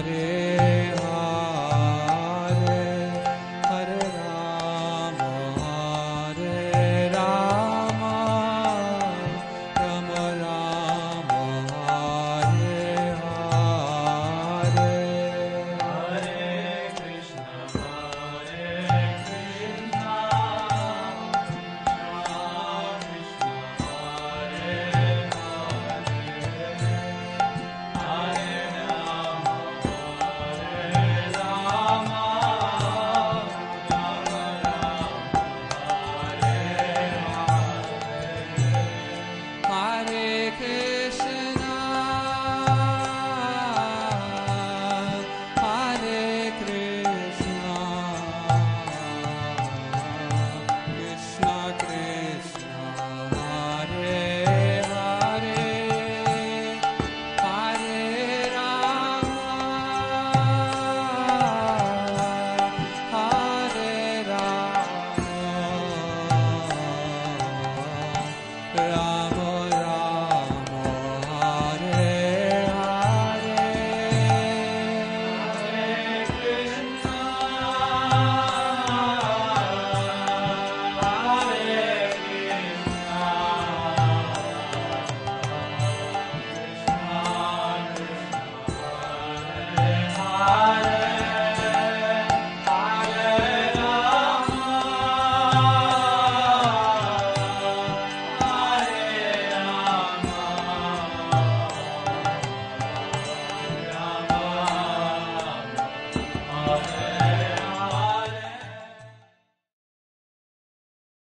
Hare Amen.